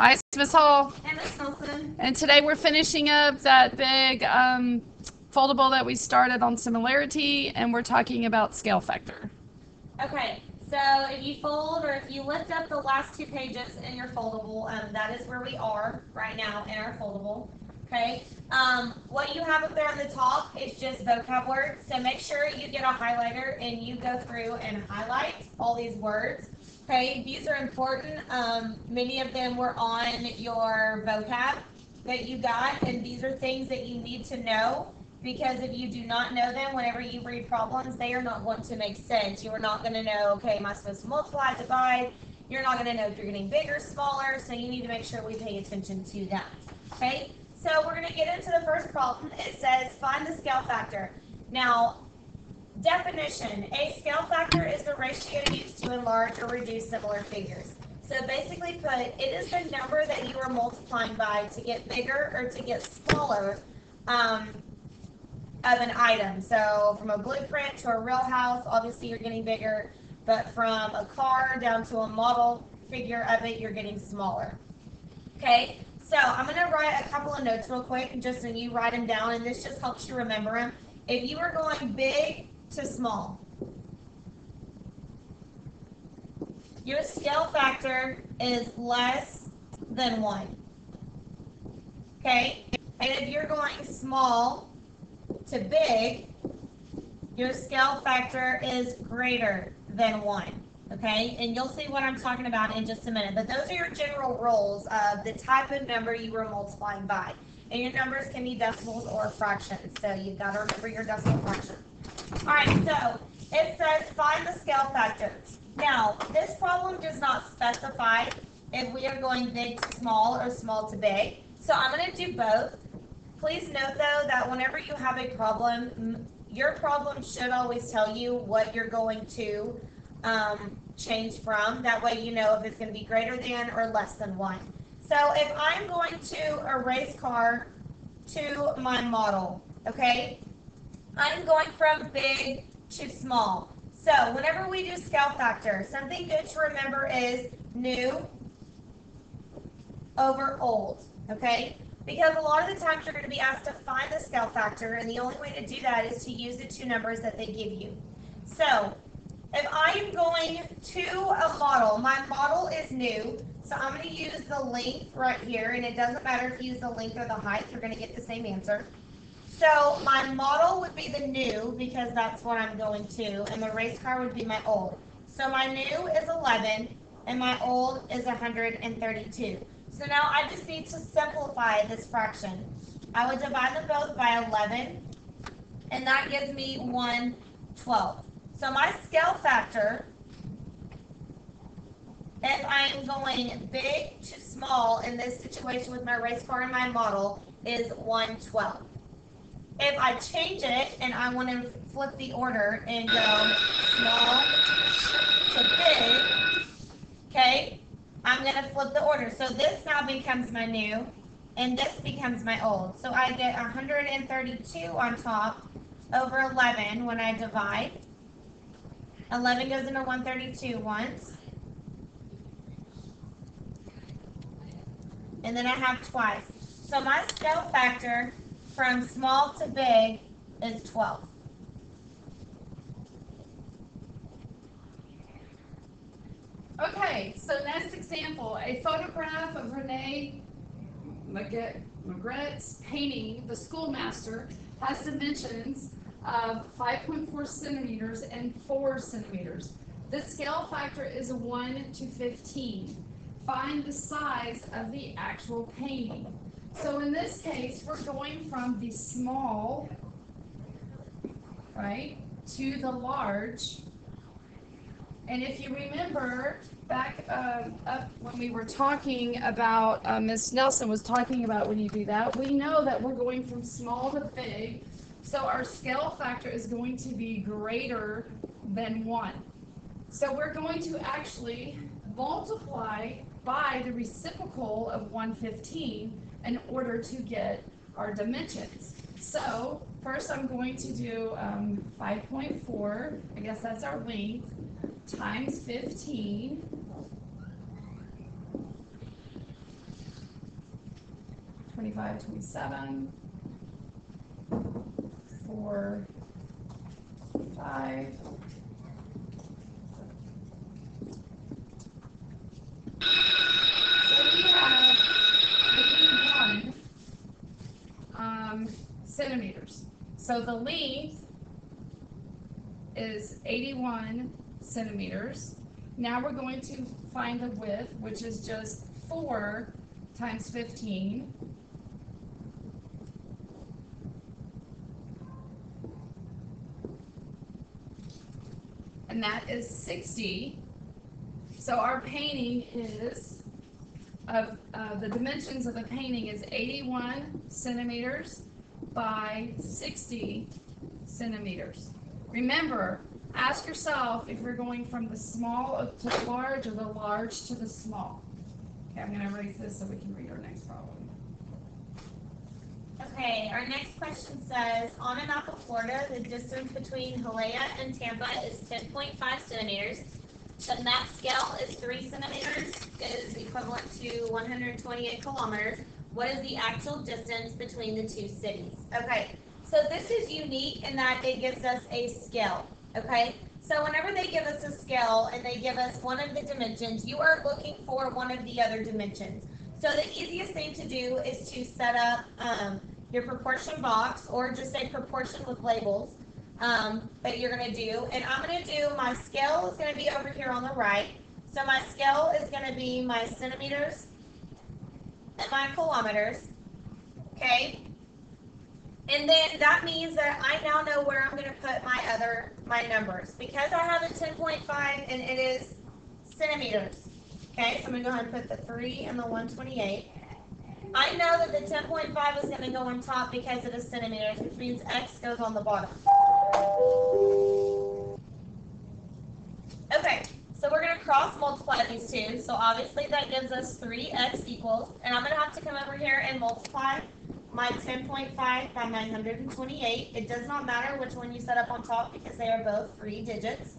Hi, it's Miss Hall. And Miss Nelson. And today we're finishing up that big um, foldable that we started on similarity, and we're talking about scale factor. Okay, so if you fold or if you lift up the last two pages in your foldable, um, that is where we are right now in our foldable. Okay, um, what you have up there on the top is just vocab words. So make sure you get a highlighter and you go through and highlight all these words. Okay, these are important. Um, many of them were on your vocab that you got, and these are things that you need to know because if you do not know them, whenever you read problems, they are not going to make sense. You are not going to know, okay, am I supposed to multiply, divide? You're not going to know if you're getting bigger, smaller, so you need to make sure we pay attention to that. Okay, so we're going to get into the first problem. It says find the scale factor. Now, definition, a scale factor is the ratio used to enlarge or reduce similar figures. So basically put, it is the number that you are multiplying by to get bigger or to get smaller um, of an item. So from a blueprint to a real house, obviously you're getting bigger, but from a car down to a model figure of it, you're getting smaller. Okay, so I'm going to write a couple of notes real quick, just so you write them down, and this just helps you remember them. If you are going big to small, your scale factor is less than 1. Okay, and if you're going small to big, your scale factor is greater than 1. Okay, and you'll see what I'm talking about in just a minute. But those are your general rules of the type of number you were multiplying by. And your numbers can be decimals or fractions. So you've got to remember your decimal fractions. All right, so it says find the scale factor. Now, this problem does not specify if we are going big to small or small to big. So I'm going to do both. Please note though that whenever you have a problem, your problem should always tell you what you're going to um, change from. That way you know if it's going to be greater than or less than 1. So if I'm going to a race car to my model, okay, I'm going from big to small. So whenever we do scale factor, something good to remember is new over old, okay? Because a lot of the times you're going to be asked to find the scale factor, and the only way to do that is to use the two numbers that they give you. So if I am going to a model, my model is new, so I'm going to use the length right here, and it doesn't matter if you use the length or the height, you're going to get the same answer. So my model would be the new, because that's what I'm going to, and the race car would be my old. So my new is 11, and my old is 132. So now I just need to simplify this fraction. I would divide them both by 11, and that gives me 1 12. So my scale factor, if I'm going big to small in this situation with my race car and my model, is 112. If I change it and I want to flip the order and go small to big, okay, I'm going to flip the order. So this now becomes my new, and this becomes my old. So I get 132 on top over 11 when I divide. 11 goes into 132 once. And then I have twice. So my scale factor from small to big is 12. Okay, so next example, a photograph of Rene Magritte's painting, The Schoolmaster, has dimensions of 5.4 centimeters and 4 centimeters. The scale factor is 1 to 15. Find the size of the actual painting. So in this case, we're going from the small, right, to the large. And if you remember back uh, up when we were talking about, uh, Ms. Nelson was talking about when you do that, we know that we're going from small to big. So our scale factor is going to be greater than 1. So we're going to actually multiply by the reciprocal of 115 in order to get our dimensions. So first I'm going to do um, 5.4, I guess that's our length, times 15 25, 27. Four, five. So we have eighty-one, um, centimeters. So the length is eighty-one centimeters. Now we're going to find the width, which is just four times fifteen. And that is sixty. So our painting is, of, uh, the dimensions of the painting is eighty-one centimeters by sixty centimeters. Remember, ask yourself if you're going from the small to the large or the large to the small. Okay, I'm gonna erase this so we can read our next problem. Okay, our next question says, on a map of Florida, the distance between Hialeah and Tampa is ten point five centimeters. The map scale is three centimeters, is equivalent to one hundred twenty-eight kilometers. What is the actual distance between the two cities? Okay, so this is unique in that it gives us a scale, okay? So whenever they give us a scale and they give us one of the dimensions, you are looking for one of the other dimensions. So the easiest thing to do is to set up, um, your proportion box or just a proportion with labels um, that you're gonna do. And I'm gonna do, my scale is gonna be over here on the right. So my scale is gonna be my centimeters and my kilometers, okay? And then that means that I now know where I'm gonna put my other, my numbers. Because I have a ten point five and it is centimeters, okay? So I'm gonna go ahead and put the three and the one twenty-eight. I know that the ten point five is gonna go on top because it is centimeters, which means X goes on the bottom. Okay, so we're gonna cross multiply these two, so obviously that gives us three X equals, and I'm gonna have to come over here and multiply my ten point five by my hundred and twenty-eight. It does not matter which one you set up on top because they are both three digits.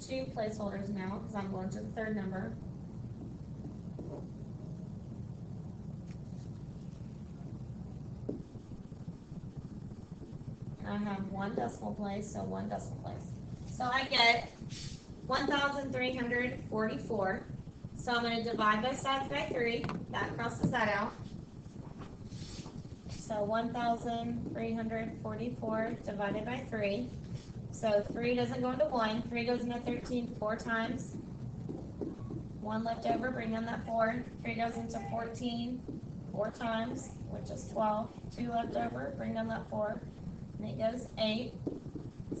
Two placeholders now, because I'm going to the third number. Have one decimal place, so one decimal place. So I get one thousand three hundred forty-four. So I'm gonna divide by sides by three, that crosses that out. So one thousand three hundred forty-four divided by three. So three doesn't go into one, three goes into 13 four times. One left over, bring down that four, three goes into 14 four times, which is twelve. Two left over, bring down that four, it goes eight.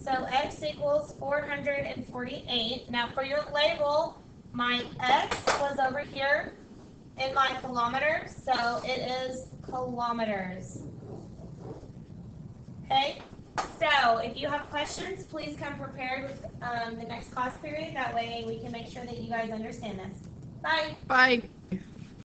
So x equals four hundred and forty-eight. Now for your label, my x was over here in my kilometers, so it is kilometers. Okay? So, if you have questions, please come prepared with um, the next class period. That way, we can make sure that you guys understand this. Bye. Bye.